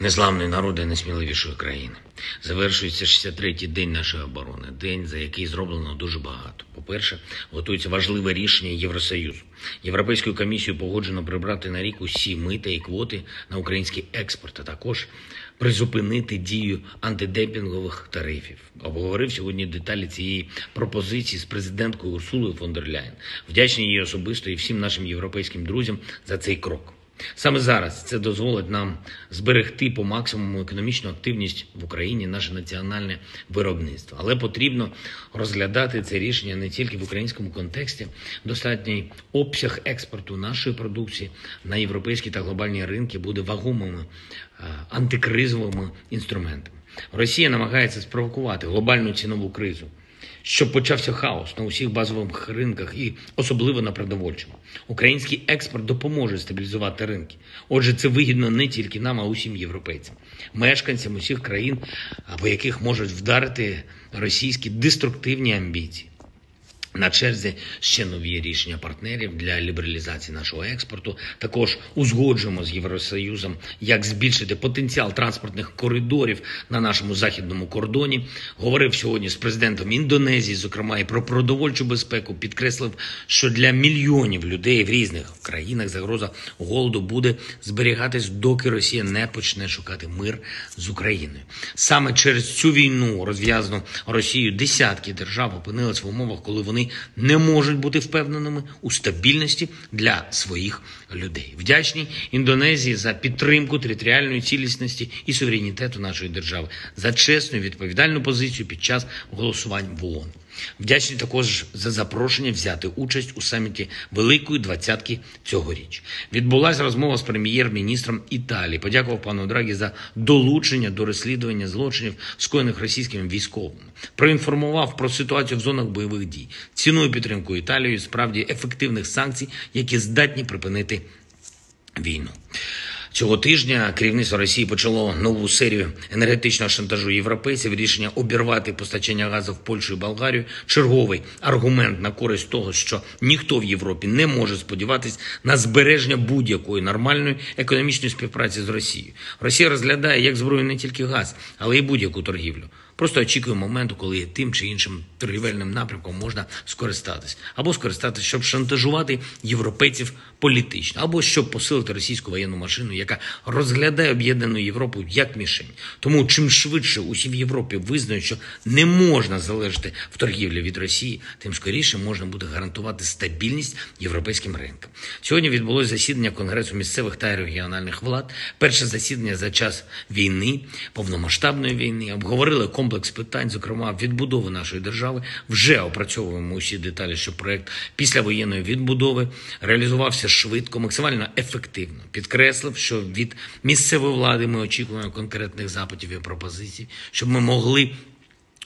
незламний народ і найсміливішої країни. Завершується 63-й день нашої оборони, день, за який зроблено дуже багато. По-перше, готується важливе рішення Євросоюзу. Європейською комісією погоджено прибрати на рік усі мита і квоти на український експорт, а також призупинити дію антидемпінгових тарифів. Обговорив сьогодні деталі цієї пропозиції з президенткою Урсулою фон дер Ляєн. Вдячний їй особисто і всім нашим європейським друзям за цей крок. Саме зараз це дозволить нам зберегти по максимуму економічну активність в Україні, наше національне виробництво. Але потрібно розглядати це рішення не тільки в українському контексті. Достатній обсяг експорту нашої продукції на європейські та глобальні ринки буде вагомими е, антикризовими інструментами. Росія намагається спровокувати глобальну цінову кризу щоб почався хаос на усіх базових ринках і особливо на продовольчому. Український експорт допоможе стабілізувати ринки. Отже, це вигідно не тільки нам, а усім європейцям, мешканцям усіх країн, по яких можуть вдарити російські деструктивні амбіції. На черзі ще нові рішення партнерів для лібералізації нашого експорту. Також узгоджуємо з Євросоюзом, як збільшити потенціал транспортних коридорів на нашому західному кордоні. Говорив сьогодні з президентом Індонезії, зокрема і про продовольчу безпеку. Підкреслив, що для мільйонів людей в різних країнах загроза голоду буде зберігатись, доки Росія не почне шукати мир з Україною. Саме через цю війну розв'язану Росією десятки держав опинились в умовах, коли вони вони не можуть бути впевненими у стабільності для своїх людей. Вдячні Індонезії за підтримку територіальної цілісності і суверенітету нашої держави, за чесну і відповідальну позицію під час голосувань в ООН. Вдячні також за запрошення взяти участь у саміті Великої двадцятки цьогоріч. Відбулася розмова з прем'єр-міністром Італії. Подякував пану Драгі за долучення до розслідування злочинів, скоєних російськими військовими. Проінформував про ситуацію в зонах бойових дій. Ціною підтримку Італії справді ефективних санкцій, які здатні припинити війну. Цього тижня керівництво Росії почало нову серію енергетичного шантажу європейців. Рішення обірвати постачання газу в Польщу і Болгарію. Черговий аргумент на користь того, що ніхто в Європі не може сподіватись на збереження будь-якої нормальної економічної співпраці з Росією. Росія розглядає як зброю не тільки газ, але й будь-яку торгівлю. Просто очікує моменту, коли тим чи іншим торгівельним напрямком можна скористатись, або скористатись, щоб шантажувати європейців політично, або щоб посилити російську воєнну машину, яка розглядає об'єднану Європу як мішень. Тому чим швидше усі в Європі визнають, що не можна залежати в торгівлі від Росії, тим скоріше можна буде гарантувати стабільність європейським ринкам. Сьогодні відбулося засідання Конгресу місцевих та регіональних влад. Перше засідання за час війни, повномасштабної війни, обговорили комплекс комплекс питань, зокрема відбудови нашої держави. Вже опрацьовуємо усі деталі, щоб проект післявоєнної відбудови реалізувався швидко, максимально ефективно. Підкреслив, що від місцевої влади ми очікуємо конкретних запитів і пропозицій, щоб ми могли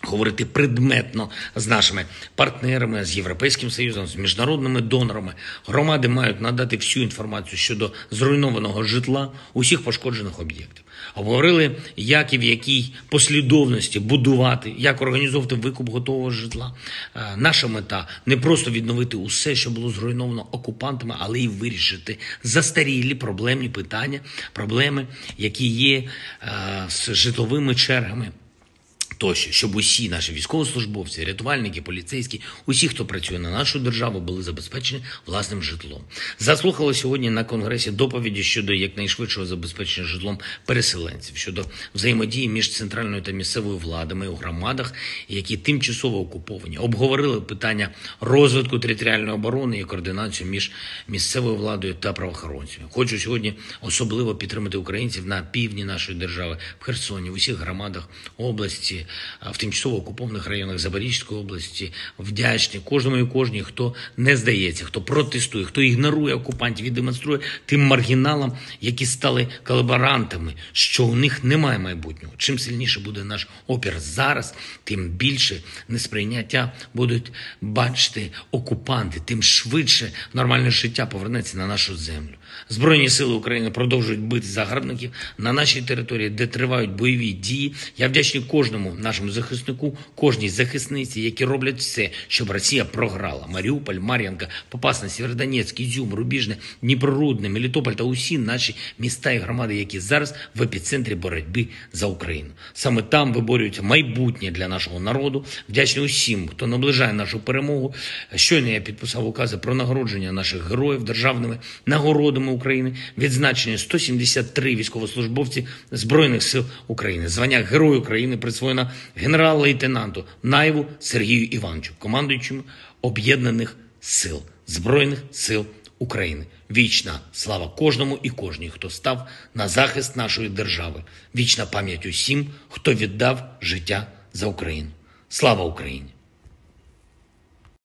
говорити предметно з нашими партнерами, з європейським союзом, з міжнародними донорами. Громади мають надати всю інформацію щодо зруйнованого житла усіх пошкоджених об'єктів. Обговорили, як і в якій послідовності будувати, як організовувати викуп готового житла. Е, наша мета не просто відновити усе, що було зруйновано окупантами, але й вирішити застарілі проблемні питання, проблеми, які є е, з житловими чергами тощо, щоб усі наші військовослужбовці, рятувальники, поліцейські, усі, хто працює на нашу державу, були забезпечені власним житлом. Заслухали сьогодні на конгресі доповіді щодо якнайшвидшого забезпечення житлом переселенців, щодо взаємодії між центральною та місцевою владами у громадах, які тимчасово окуповані. Обговорили питання розвитку територіальної оборони і координацію між місцевою владою та правоохоронцями. Хочу сьогодні особливо підтримати українців на півдні нашої держави в Херсоні, в усіх громадах області в тимчасово окупованих районах Запорізької області вдячні кожному і кожній, хто не здається, хто протестує, хто ігнорує окупантів і демонструє тим маргіналам, які стали колаборантами, що у них немає майбутнього. Чим сильніше буде наш опір зараз, тим більше несприйняття будуть бачити окупанти, тим швидше нормальне життя повернеться на нашу землю. Збройні сили України продовжують бити загарбників на нашій території, де тривають бойові дії. Я вдячний кожному кожному нашому захиснику, кожній захисниці, які роблять все, щоб Росія програла. Маріуполь, Мар'янка, Попасна, Сєвєродонецьк, Ізюм, Рубіжне, Дніпрорудне, Мелітополь та усі наші міста і громади, які зараз в епіцентрі боротьби за Україну. Саме там виборюють майбутнє для нашого народу. Вдячний усім, хто наближає нашу перемогу. Щойно я підписав укази про нагородження наших героїв державними нагородами України, відзначені 173 військовослужбовці Збройних сил України. Звання Герой України присвоєно генерал-лейтенанту Наєву Сергію Івановичу, командуючому Об'єднаних сил Збройних сил України. Вічна слава кожному і кожній, хто став на захист нашої держави. Вічна пам'ять усім, хто віддав життя за Україну. Слава Україні!